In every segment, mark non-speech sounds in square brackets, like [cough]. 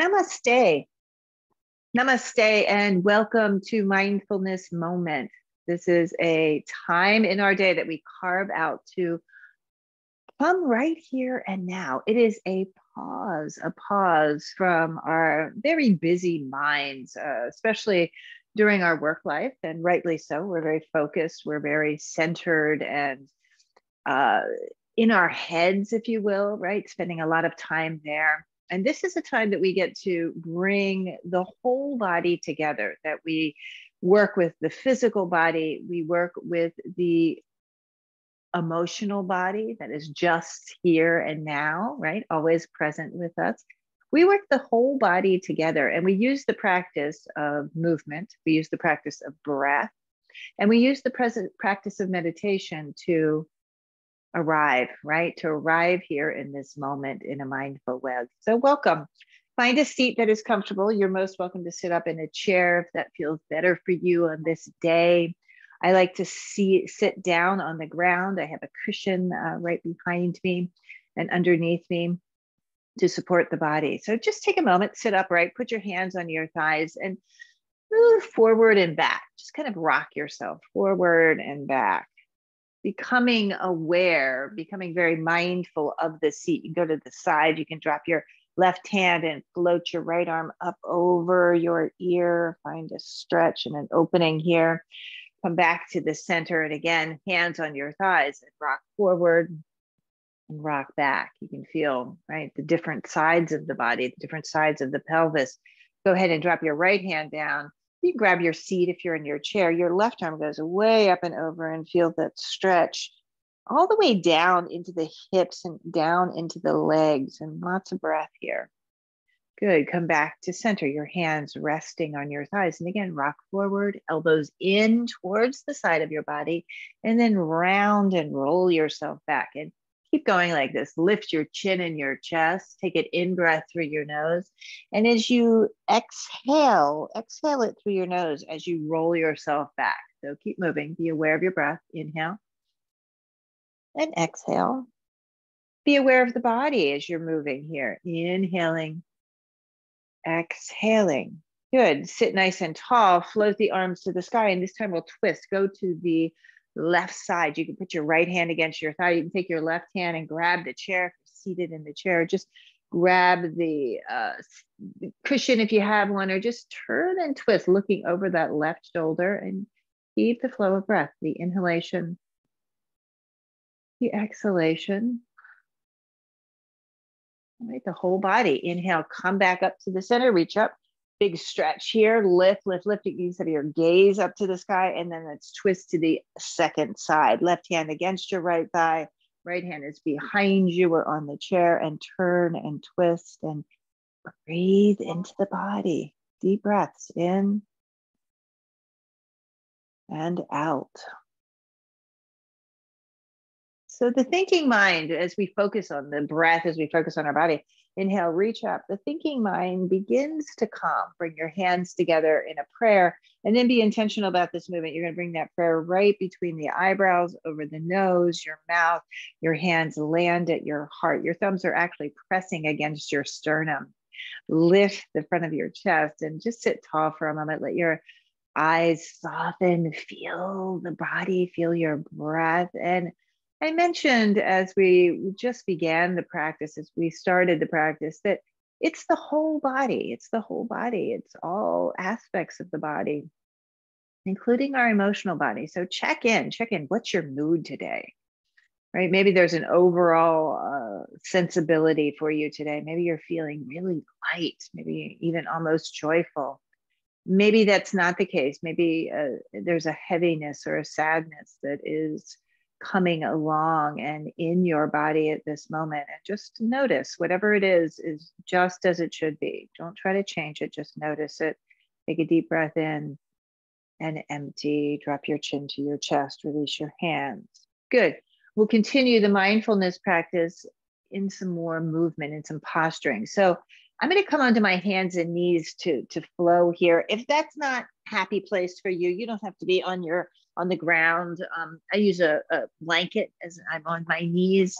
Namaste. Namaste and welcome to Mindfulness Moment. This is a time in our day that we carve out to come right here and now. It is a pause, a pause from our very busy minds, uh, especially during our work life, and rightly so. We're very focused, we're very centered and uh, in our heads, if you will, right? Spending a lot of time there. And this is a time that we get to bring the whole body together, that we work with the physical body, we work with the emotional body that is just here and now, right? Always present with us. We work the whole body together and we use the practice of movement, we use the practice of breath, and we use the present practice of meditation to arrive, right? To arrive here in this moment in a mindful way. So, welcome. Find a seat that is comfortable. You're most welcome to sit up in a chair if that feels better for you on this day. I like to see sit down on the ground. I have a cushion uh, right behind me and underneath me to support the body. So just take a moment, sit upright, put your hands on your thighs and move forward and back. Just kind of rock yourself forward and back becoming aware, becoming very mindful of the seat. You go to the side, you can drop your left hand and float your right arm up over your ear. Find a stretch and an opening here. Come back to the center. And again, hands on your thighs and rock forward and rock back. You can feel, right, the different sides of the body, the different sides of the pelvis. Go ahead and drop your right hand down you grab your seat if you're in your chair. Your left arm goes way up and over and feel that stretch all the way down into the hips and down into the legs, and lots of breath here. Good. Come back to center, your hands resting on your thighs. And again, rock forward, elbows in towards the side of your body, and then round and roll yourself back. And keep going like this. Lift your chin and your chest. Take an in breath through your nose. And as you exhale, exhale it through your nose as you roll yourself back. So keep moving. Be aware of your breath. Inhale and exhale. Be aware of the body as you're moving here. Inhaling, exhaling. Good. Sit nice and tall. Float the arms to the sky. And this time we'll twist. Go to the left side. You can put your right hand against your thigh. You can take your left hand and grab the chair if you're seated in the chair. Just grab the uh, cushion if you have one, or just turn and twist, looking over that left shoulder and keep the flow of breath, the inhalation, the exhalation. All right, the whole body. Inhale, come back up to the center, reach up big stretch here, lift, lift, lift. You can set your gaze up to the sky, and then let's twist to the second side. Left hand against your right thigh, right hand is behind you or on the chair, and turn and twist and breathe into the body. Deep breaths in and out. So, the thinking mind, as we focus on the breath, as we focus on our body, Inhale, reach up. The thinking mind begins to calm. Bring your hands together in a prayer and then be intentional about this movement. You're going to bring that prayer right between the eyebrows, over the nose, your mouth. Your hands land at your heart. Your thumbs are actually pressing against your sternum. Lift the front of your chest and just sit tall for a moment. Let your eyes soften, feel the body, feel your breath, and I mentioned as we just began the practice, as we started the practice, that it's the whole body. It's the whole body. It's all aspects of the body, including our emotional body. So check in, check in. What's your mood today? Right? Maybe there's an overall uh, sensibility for you today. Maybe you're feeling really light, maybe even almost joyful. Maybe that's not the case. Maybe uh, there's a heaviness or a sadness that is coming along and in your body at this moment and just notice whatever it is is just as it should be. Don't try to change it just notice it. Take a deep breath in and empty drop your chin to your chest release your hands. Good. We'll continue the mindfulness practice in some more movement and some posturing. So i'm going to come onto my hands and knees to to flow here if that's not happy place for you you don't have to be on your on the ground. Um, I use a, a blanket as I'm on my knees.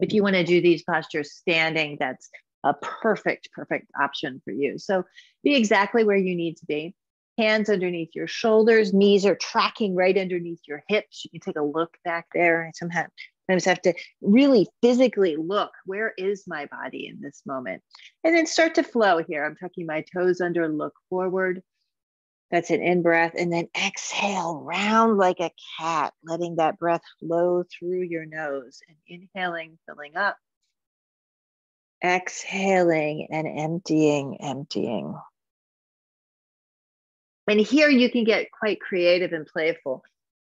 If you want to do these postures standing, that's a perfect, perfect option for you. So be exactly where you need to be. Hands underneath your shoulders, knees are tracking right underneath your hips. You can take a look back there. I just have to really physically look where is my body in this moment? And then start to flow here. I'm tucking my toes under, look forward. That's an in breath. And then exhale, round like a cat, letting that breath flow through your nose and inhaling, filling up exhaling and emptying, emptying. And here you can get quite creative and playful.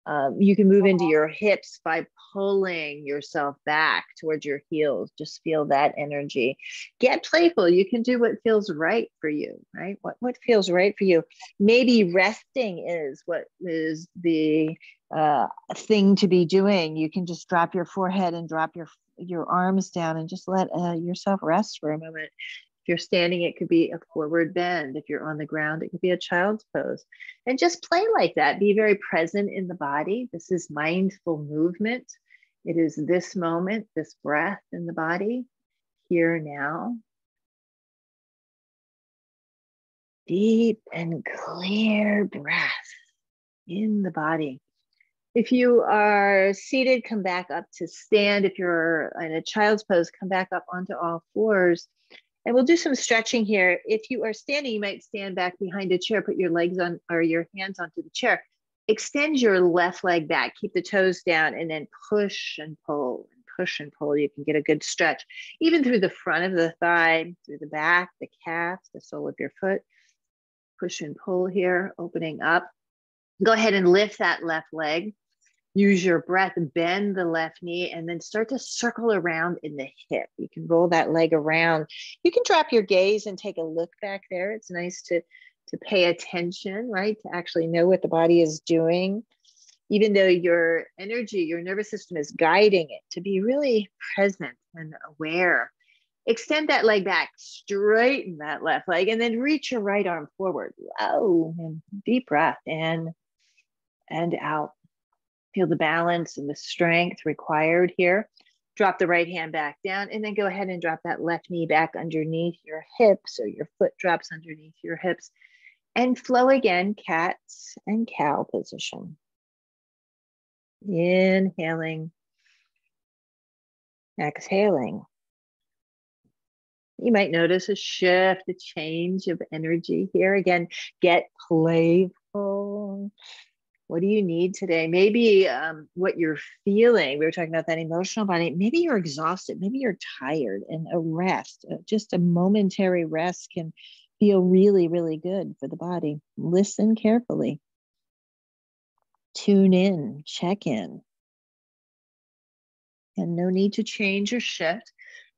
Um, you can move into your hips by pulling yourself back towards your heels. Just feel that energy. Get playful. You can do what feels right for you, right? What, what feels right for you? Maybe resting is what is the uh, thing to be doing. You can just drop your forehead and drop your your arms down and just let uh, yourself rest for a moment. If you're standing, it could be a forward bend. If you're on the ground, it could be a child's pose. And just play like that. Be very present in the body. This is mindful movement. It is this moment, this breath in the body, here now. Deep and clear breath in the body. If you are seated, come back up to stand. If you're in a child's pose, come back up onto all fours. And we'll do some stretching here. If you are standing, you might stand back behind a chair, put your legs on or your hands onto the chair. Extend your left leg back, keep the toes down, and then push and pull and push and pull. You can get a good stretch, even through the front of the thigh, through the back, the calf, the sole of your foot. Push and pull here, opening up. Go ahead and lift that left leg use your breath, bend the left knee, and then start to circle around in the hip. You can roll that leg around. You can drop your gaze and take a look back there. It's nice to, to pay attention, right? To actually know what the body is doing. Even though your energy, your nervous system is guiding it, to be really present and aware. Extend that leg back, straighten that left leg, and then reach your right arm forward. Wow, and deep breath in and out. Feel the balance and the strength required here. Drop the right hand back down and then go ahead and drop that left knee back underneath your hips or your foot drops underneath your hips and flow again, cats and cow position. Inhaling, exhaling. You might notice a shift, a change of energy here. Again, get playful what do you need today maybe um, what you're feeling we were talking about that emotional body maybe you're exhausted maybe you're tired and a rest uh, just a momentary rest can feel really really good for the body listen carefully tune in check in and no need to change or shift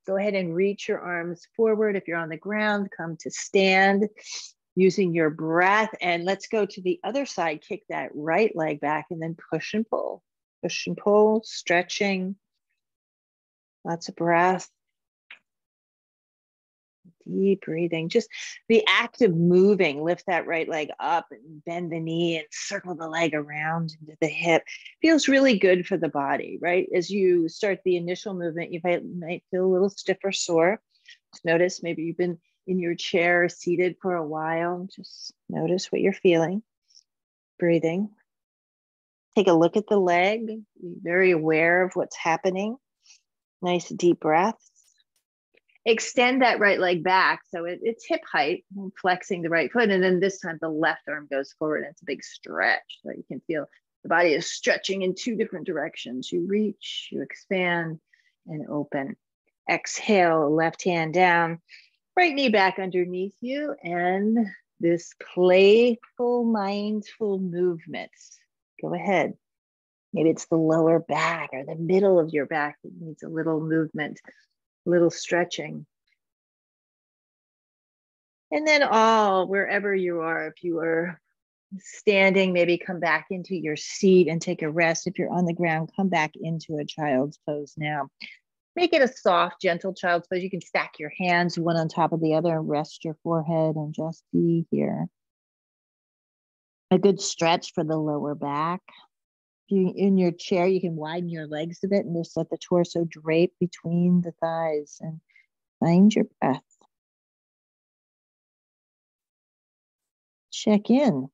go ahead and reach your arms forward if you're on the ground come to stand using your breath. And let's go to the other side. Kick that right leg back and then push and pull. Push and pull, stretching. Lots of breath. Deep breathing. Just the act of moving. Lift that right leg up and bend the knee and circle the leg around into the hip. Feels really good for the body, right? As you start the initial movement, you might, might feel a little stiff or sore. Just notice maybe you've been in your chair, seated for a while. Just notice what you're feeling, breathing. Take a look at the leg, be very aware of what's happening. Nice deep breaths. Extend that right leg back so it, it's hip height, flexing the right foot. And then this time the left arm goes forward. And it's a big stretch so you can feel the body is stretching in two different directions. You reach, you expand, and open. Exhale, left hand down right knee back underneath you and this playful, mindful movements. Go ahead. Maybe it's the lower back or the middle of your back that needs a little movement, little stretching. And then all, wherever you are, if you are standing, maybe come back into your seat and take a rest. If you're on the ground, come back into a child's pose now. Make it a soft, gentle child's pose. You can stack your hands one on top of the other and rest your forehead and just be here. A good stretch for the lower back. You in your chair, you can widen your legs a bit and just let the torso drape between the thighs and Find your breath. Check in.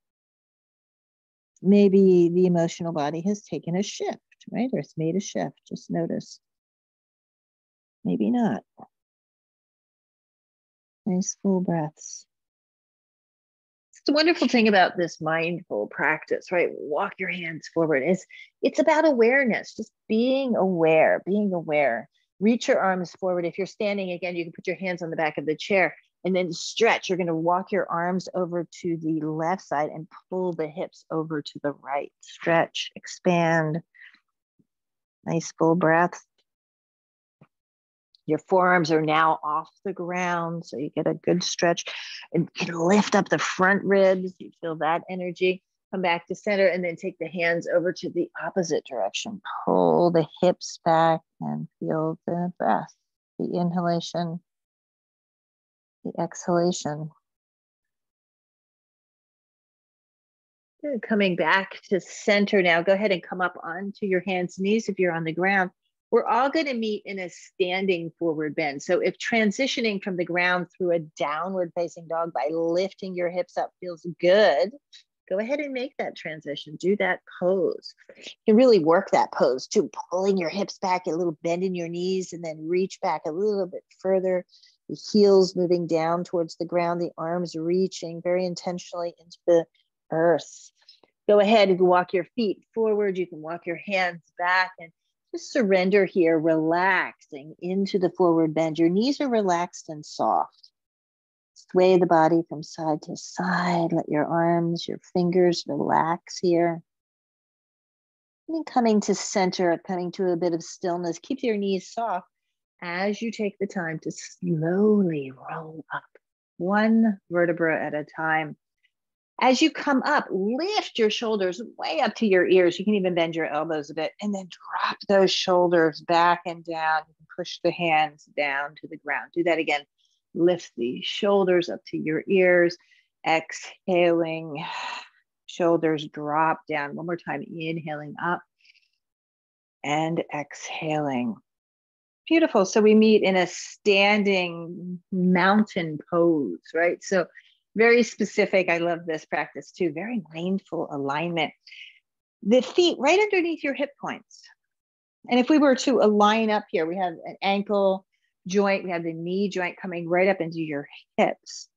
Maybe the emotional body has taken a shift, right? Or it's made a shift. Just notice. Maybe not. Nice full breaths. It's the wonderful thing about this mindful practice, right? Walk your hands forward. It's, it's about awareness, just being aware, being aware. Reach your arms forward. If you're standing again, you can put your hands on the back of the chair and then stretch. You're going to walk your arms over to the left side and pull the hips over to the right. Stretch, expand. Nice full breath. Your forearms are now off the ground, so you get a good stretch and lift up the front ribs. You feel that energy. Come back to center and then take the hands over to the opposite direction. Pull the hips back and feel the breath, the inhalation, the exhalation. Coming back to center now. Go ahead and come up onto your hands, knees if you're on the ground we're all going to meet in a standing forward bend. So if transitioning from the ground through a downward facing dog by lifting your hips up feels good, go ahead and make that transition. Do that pose. You can really work that pose too, pulling your hips back, a little bend in your knees, and then reach back a little bit further. The heels moving down towards the ground, the arms reaching very intentionally into the earth. Go ahead and walk your feet forward. You can walk your hands back and just surrender here, relaxing into the forward bend. Your knees are relaxed and soft. Sway the body from side to side. Let your arms, your fingers relax here. And coming to center, coming to a bit of stillness. Keep your knees soft as you take the time to slowly roll up one vertebra at a time. As you come up, lift your shoulders way up to your ears. You can even bend your elbows a bit and then drop those shoulders back and down. You can push the hands down to the ground. Do that again. Lift the shoulders up to your ears. Exhaling, shoulders drop down. One more time. Inhaling up and exhaling. Beautiful. So we meet in a standing mountain pose, right? So very specific. I love this practice too. Very mindful alignment. The feet right underneath your hip points. And if we were to align up here, we have an ankle joint, we have the knee joint coming right up into your hips.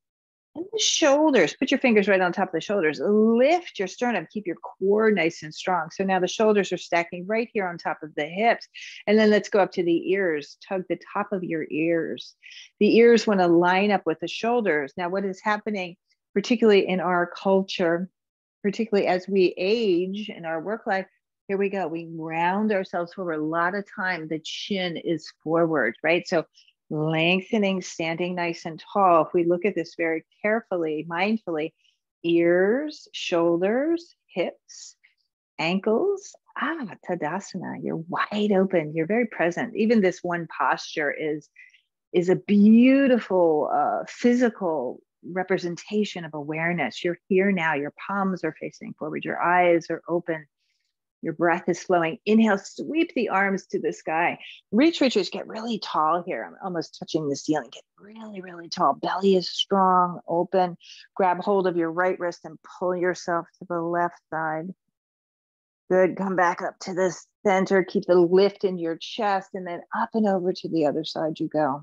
And the shoulders, put your fingers right on top of the shoulders. Lift your sternum, keep your core nice and strong. So now the shoulders are stacking right here on top of the hips. And then let's go up to the ears. Tug the top of your ears. The ears want to line up with the shoulders. Now, what is happening, particularly in our culture, particularly as we age in our work life, here we go. We round ourselves forward. A lot of time the chin is forward, right? So lengthening, standing nice and tall. If we look at this very carefully, mindfully, ears, shoulders, hips, ankles, ah, Tadasana, you're wide open, you're very present. Even this one posture is, is a beautiful uh, physical representation of awareness. You're here now, your palms are facing forward, your eyes are open, your breath is flowing. Inhale, sweep the arms to the sky. Reach, reach, reach. Get really tall here. I'm almost touching the ceiling. Get really, really tall. Belly is strong, open. Grab hold of your right wrist and pull yourself to the left side. Good. Come back up to the center. Keep the lift in your chest and then up and over to the other side you go.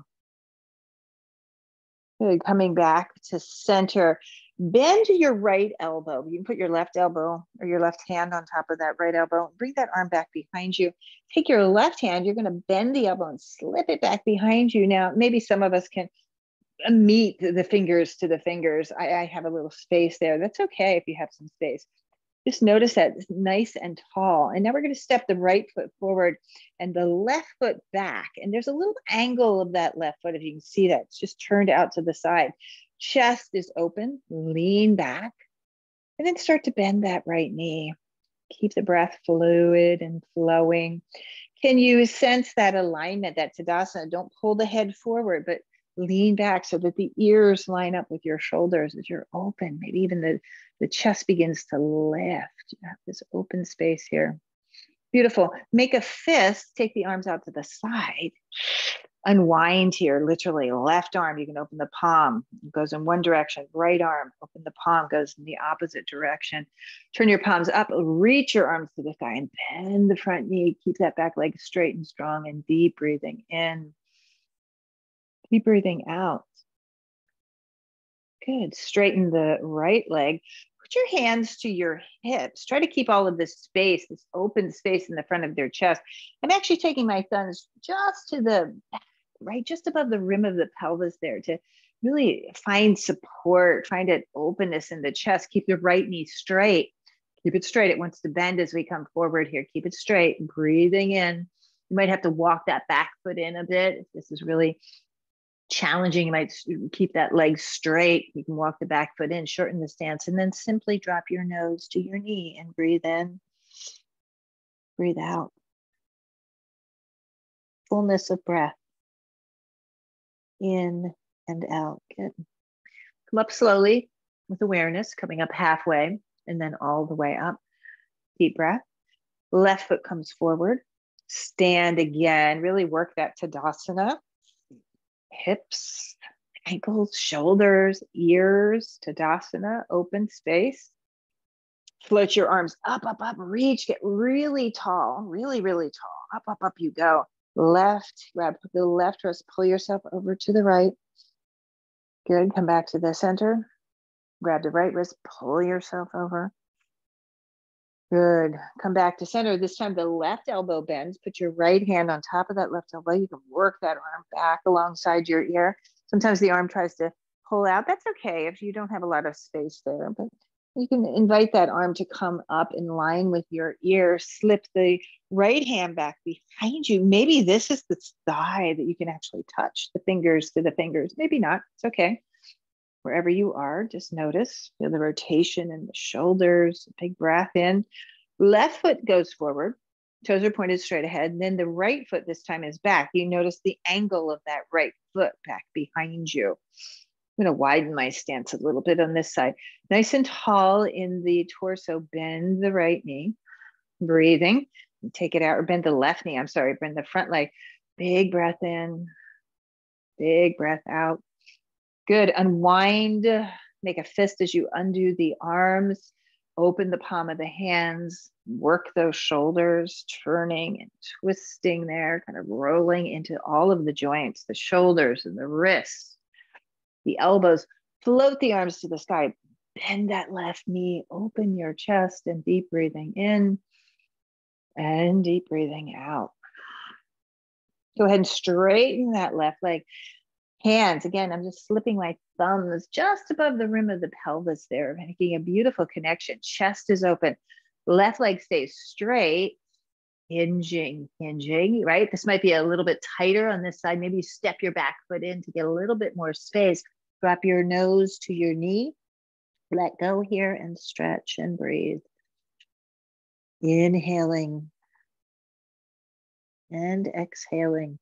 Good. Coming back to center. Bend your right elbow. You can put your left elbow or your left hand on top of that right elbow. Bring that arm back behind you. Take your left hand. You're going to bend the elbow and slip it back behind you. Now, maybe some of us can uh, meet the fingers to the fingers. I, I have a little space there. That's okay if you have some space. Just notice that it's nice and tall. And now we're going to step the right foot forward and the left foot back. And there's a little angle of that left foot, if you can see that. It's just turned out to the side. Chest is open, lean back, and then start to bend that right knee. Keep the breath fluid and flowing. Can you sense that alignment, that Tadasana? Don't pull the head forward, but lean back so that the ears line up with your shoulders as you're open. Maybe even the, the chest begins to lift. You have this open space here. Beautiful. Make a fist, take the arms out to the side unwind here, literally left arm, you can open the palm, it goes in one direction, right arm, open the palm, goes in the opposite direction. Turn your palms up, reach your arms to the sky and bend the front knee. Keep that back leg straight and strong and deep breathing in. Keep breathing out. Good. Straighten the right leg. Put your hands to your hips. Try to keep all of this space, this open space in the front of their chest. I'm actually taking my thumbs just to the right, just above the rim of the pelvis there to really find support, find an openness in the chest. Keep your right knee straight. Keep it straight. It wants to bend as we come forward here. Keep it straight. Breathing in. You might have to walk that back foot in a bit. If this is really challenging, you might keep that leg straight. You can walk the back foot in, shorten the stance, and then simply drop your nose to your knee and breathe in. Breathe out. Fullness of breath in and out. Good. Come up slowly with awareness, coming up halfway and then all the way up. Deep breath. Left foot comes forward. Stand again. Really work that Tadasana. Hips, ankles, shoulders, ears, Tadasana, open space. Float your arms up, up, up, reach, get really tall, really, really tall. Up, up, up you go left, grab the left wrist, pull yourself over to the right. Good, come back to the center. Grab the right wrist, pull yourself over. Good, come back to center. This time the left elbow bends. Put your right hand on top of that left elbow. You can work that arm back alongside your ear. Sometimes the arm tries to pull out. That's okay if you don't have a lot of space there, but you can invite that arm to come up in line with your ear. Slip the right hand back behind you. Maybe this is the thigh that you can actually touch the fingers to the fingers. Maybe not. It's okay. Wherever you are, just notice feel the rotation in the shoulders. Big breath in. Left foot goes forward. Toes are pointed straight ahead. And then the right foot this time is back. You notice the angle of that right foot back behind you. I'm going to widen my stance a little bit on this side. Nice and tall in the torso. Bend the right knee. Breathing. Take it out or bend the left knee. I'm sorry, bend the front leg. Big breath in. Big breath out. Good. Unwind. Make a fist as you undo the arms. Open the palm of the hands. Work those shoulders, turning and twisting there, kind of rolling into all of the joints, the shoulders and the wrists the elbows, float the arms to the sky, bend that left knee, open your chest, and deep breathing in and deep breathing out. Go ahead and straighten that left leg. Hands, again, I'm just slipping my thumbs just above the rim of the pelvis there, making a beautiful connection. Chest is open, left leg stays straight, hinging, hinging, right? This might be a little bit tighter on this side. Maybe you step your back foot in to get a little bit more space. Drop your nose to your knee. Let go here and stretch and breathe. Inhaling and exhaling.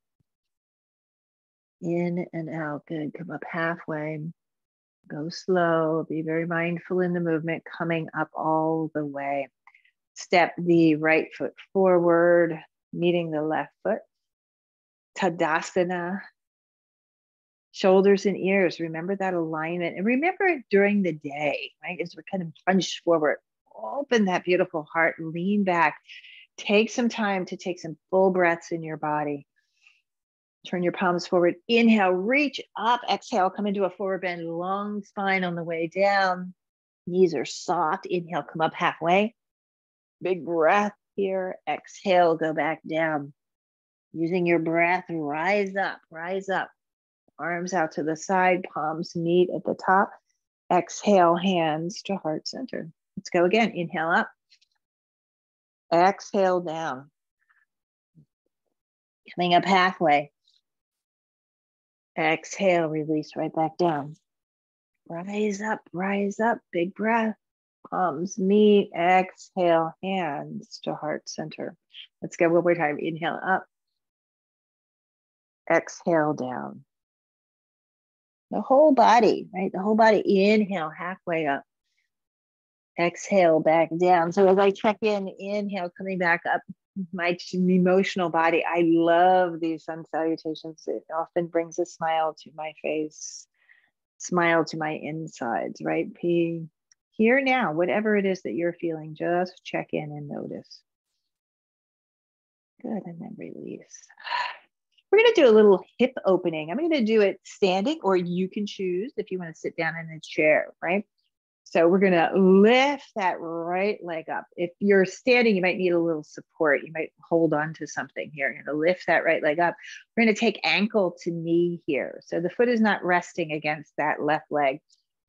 In and out. Good. Come up halfway. Go slow. Be very mindful in the movement, coming up all the way. Step the right foot forward, meeting the left foot. Tadasana, shoulders and ears. Remember that alignment and remember it during the day, right? As we're kind of punched forward, open that beautiful heart, lean back, take some time to take some full breaths in your body. Turn your palms forward. Inhale, reach up. Exhale, come into a forward bend, long spine on the way down. Knees are soft. Inhale, come up halfway. Big breath here. Exhale, go back down. Using your breath, rise up, rise up arms out to the side, palms meet at the top. Exhale, hands to heart center. Let's go again. Inhale up. Exhale down. Coming up halfway. Exhale, release right back down. Rise up, rise up, big breath. Palms meet. Exhale, hands to heart center. Let's go one more time. Inhale up. Exhale down the whole body, right? The whole body. Inhale, halfway up. Exhale, back down. So as I check in, inhale, coming back up my emotional body. I love these sun salutations. It often brings a smile to my face, smile to my insides, right? P here now, whatever it is that you're feeling, just check in and notice. Good, and then release. We're going to do a little hip opening. I'm going to do it standing, or you can choose if you want to sit down in a chair, right? So we're going to lift that right leg up. If you're standing, you might need a little support. You might hold on to something here. You're going to lift that right leg up. We're going to take ankle to knee here. So the foot is not resting against that left leg.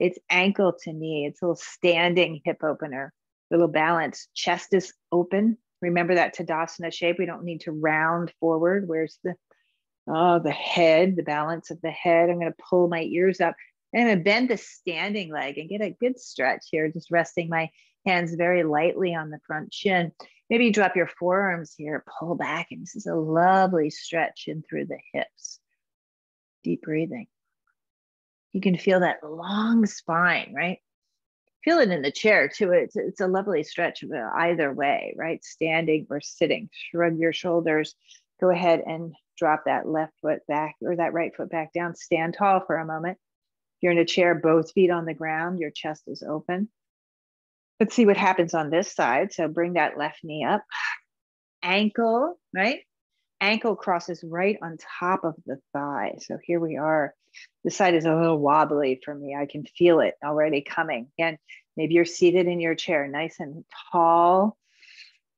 It's ankle to knee. It's a little standing hip opener, little balance. Chest is open. Remember that Tadasana shape. We don't need to round forward. Where's the Oh, the head, the balance of the head. I'm going to pull my ears up. And I'm bend the standing leg and get a good stretch here, just resting my hands very lightly on the front shin. Maybe drop your forearms here, pull back. And this is a lovely stretch in through the hips. Deep breathing. You can feel that long spine, right? Feel it in the chair too. It's, it's a lovely stretch either way, right? Standing or sitting. Shrug your shoulders. Go ahead and drop that left foot back or that right foot back down. Stand tall for a moment. You're in a chair, both feet on the ground, your chest is open. Let's see what happens on this side. So bring that left knee up. Ankle, right? Ankle crosses right on top of the thigh. So here we are. The side is a little wobbly for me. I can feel it already coming. Again, maybe you're seated in your chair, nice and tall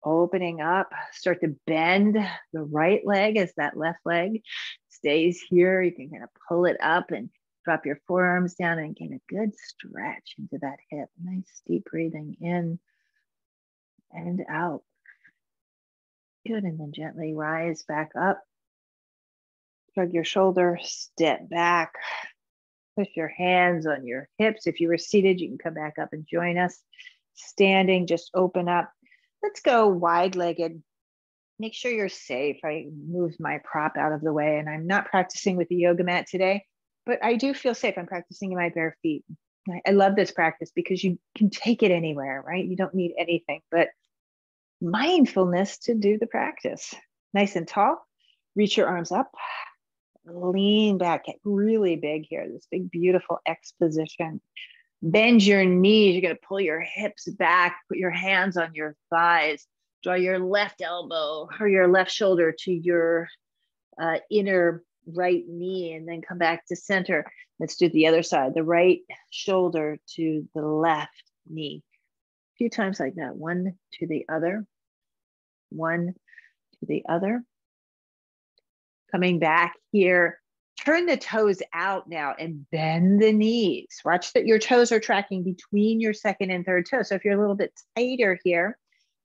opening up, start to bend the right leg as that left leg stays here. You can kind of pull it up and drop your forearms down and get a good stretch into that hip. Nice deep breathing in and out. Good. And then gently rise back up. Shrug your shoulder, step back. Push your hands on your hips. If you were seated, you can come back up and join us. Standing, just open up let's go wide legged. Make sure you're safe. I moved my prop out of the way and I'm not practicing with the yoga mat today, but I do feel safe. I'm practicing in my bare feet. I love this practice because you can take it anywhere, right? You don't need anything but mindfulness to do the practice. Nice and tall. Reach your arms up. Lean back. Get really big here. This big, beautiful X position. Bend your knees. You're going to pull your hips back, put your hands on your thighs, draw your left elbow or your left shoulder to your uh, inner right knee, and then come back to center. Let's do the other side, the right shoulder to the left knee. A few times like that, one to the other, one to the other. Coming back here turn the toes out now and bend the knees. Watch that your toes are tracking between your second and third toe. So if you're a little bit tighter here,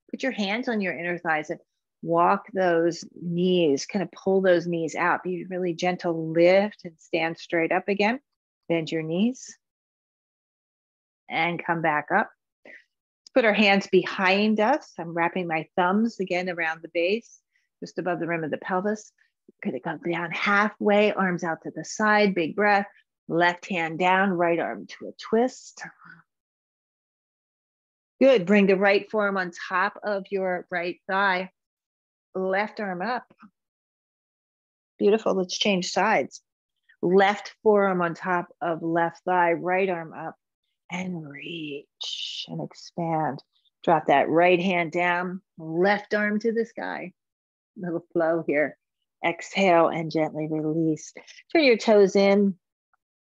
put your hands on your inner thighs and walk those knees, kind of pull those knees out. Be really gentle, lift and stand straight up again. Bend your knees and come back up. Put our hands behind us. I'm wrapping my thumbs again around the base, just above the rim of the pelvis. Could it go down halfway, arms out to the side, big breath. Left hand down, right arm to a twist. Good. Bring the right forearm on top of your right thigh. Left arm up. Beautiful. Let's change sides. Left forearm on top of left thigh, right arm up, and reach and expand. Drop that right hand down, left arm to the sky. Little flow here. Exhale and gently release. Turn your toes in.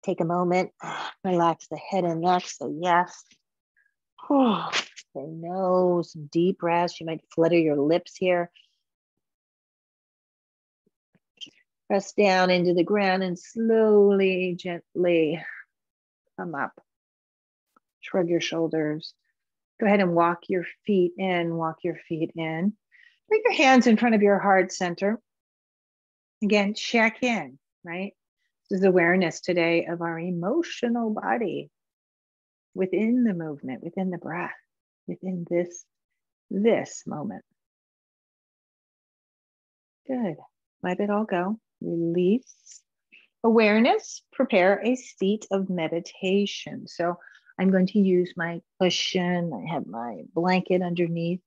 Take a moment. [sighs] Relax the head and neck. So, yes. Oh, [sighs] say no. Some deep breaths. You might flutter your lips here. Press down into the ground and slowly, gently come up. Shrug your shoulders. Go ahead and walk your feet in, walk your feet in. Bring your hands in front of your heart center. Again, check in, right? This is awareness today of our emotional body within the movement, within the breath, within this, this moment. Good. Let it all go. Release. Awareness, prepare a seat of meditation. So I'm going to use my cushion. I have my blanket underneath.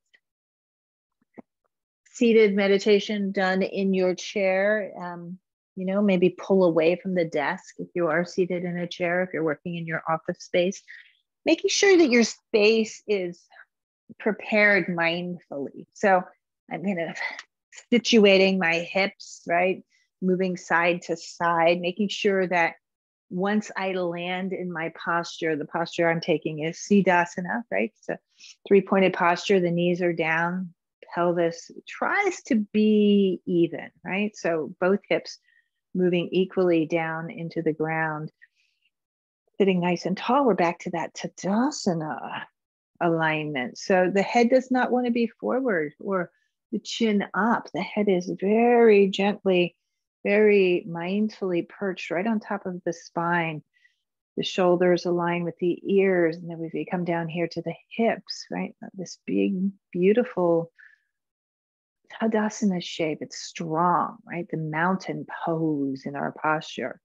Seated meditation done in your chair. Um, you know, maybe pull away from the desk if you are seated in a chair, if you're working in your office space, making sure that your space is prepared mindfully. So I'm kind of [laughs] situating my hips, right? Moving side to side, making sure that once I land in my posture, the posture I'm taking is Siddhasana, right? It's a three pointed posture. The knees are down, pelvis tries to be even, right? So both hips moving equally down into the ground. Sitting nice and tall, we're back to that Tadasana alignment. So the head does not want to be forward or the chin up. The head is very gently very mindfully perched right on top of the spine. The shoulders align with the ears, and then we come down here to the hips, right? This big, beautiful Tadasana shape. It's strong, right? The mountain pose in our posture.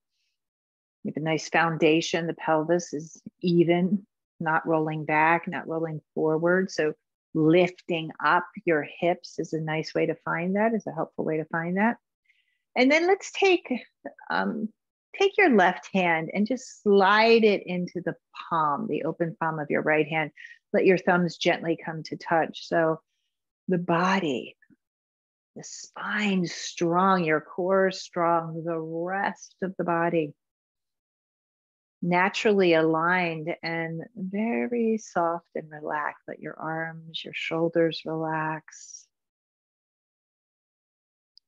We have a nice foundation. The pelvis is even, not rolling back, not rolling forward. So lifting up your hips is a nice way to find that, is a helpful way to find that. And then let's take um, take your left hand and just slide it into the palm, the open palm of your right hand. Let your thumbs gently come to touch. So the body, the spine strong, your core strong, the rest of the body naturally aligned and very soft and relaxed. Let your arms, your shoulders relax.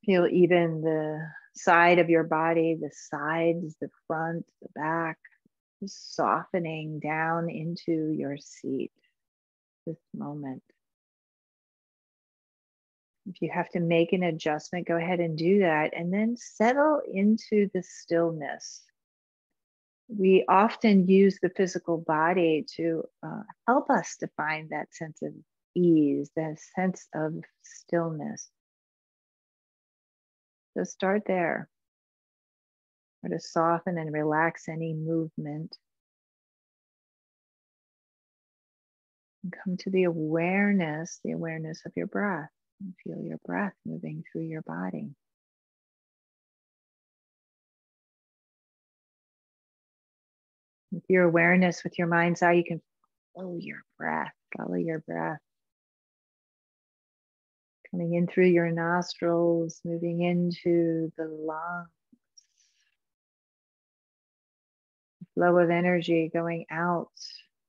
Feel even the side of your body, the sides, the front, the back, softening down into your seat this moment. If you have to make an adjustment, go ahead and do that and then settle into the stillness. We often use the physical body to uh, help us to find that sense of ease, that sense of stillness. So start there. Or to soften and relax any movement. And come to the awareness, the awareness of your breath. And feel your breath moving through your body. With your awareness, with your mind's eye, you can follow your breath, follow your breath coming in through your nostrils, moving into the lungs. Flow of energy going out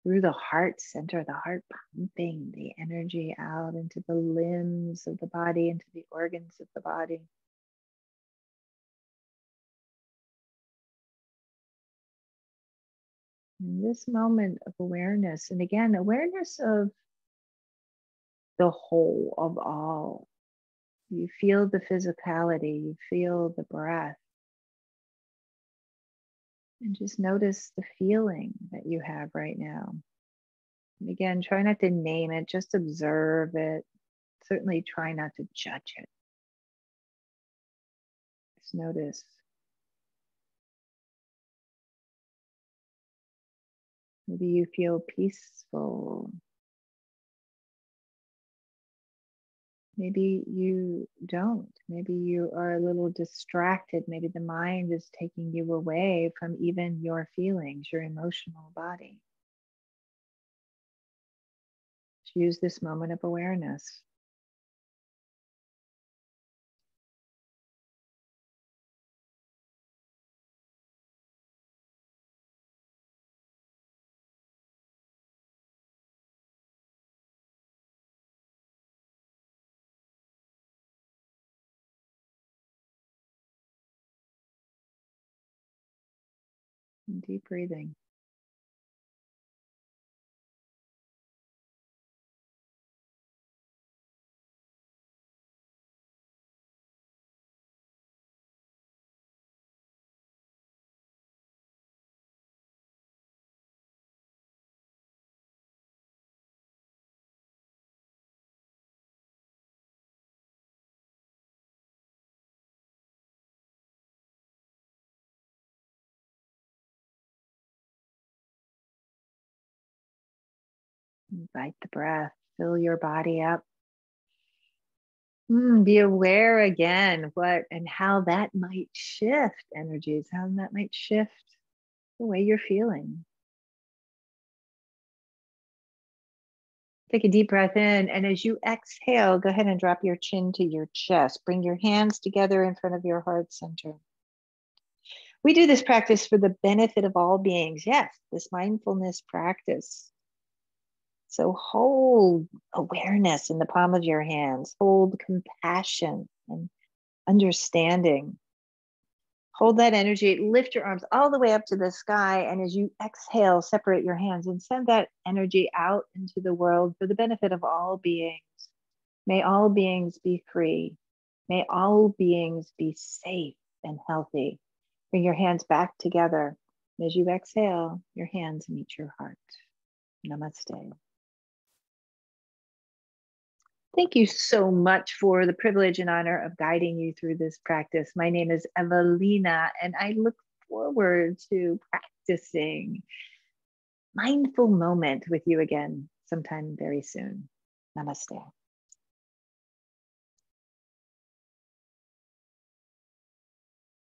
through the heart center, the heart pumping the energy out into the limbs of the body, into the organs of the body. In this moment of awareness, and again, awareness of the whole of all. You feel the physicality, you feel the breath. And just notice the feeling that you have right now. And again, try not to name it, just observe it. Certainly try not to judge it. Just notice. Maybe you feel peaceful, Maybe you don't. Maybe you are a little distracted. Maybe the mind is taking you away from even your feelings, your emotional body. Use this moment of awareness. Deep breathing. Invite the breath, fill your body up. Mm, be aware again what and how that might shift energies, how that might shift the way you're feeling. Take a deep breath in, and as you exhale, go ahead and drop your chin to your chest. Bring your hands together in front of your heart center. We do this practice for the benefit of all beings. Yes, this mindfulness practice so hold awareness in the palm of your hands, hold compassion and understanding. Hold that energy, lift your arms all the way up to the sky. And as you exhale, separate your hands and send that energy out into the world for the benefit of all beings. May all beings be free. May all beings be safe and healthy. Bring your hands back together. As you exhale, your hands meet your heart. Namaste. Thank you so much for the privilege and honor of guiding you through this practice. My name is Evalena, and I look forward to practicing mindful moment with you again sometime very soon. Namaste.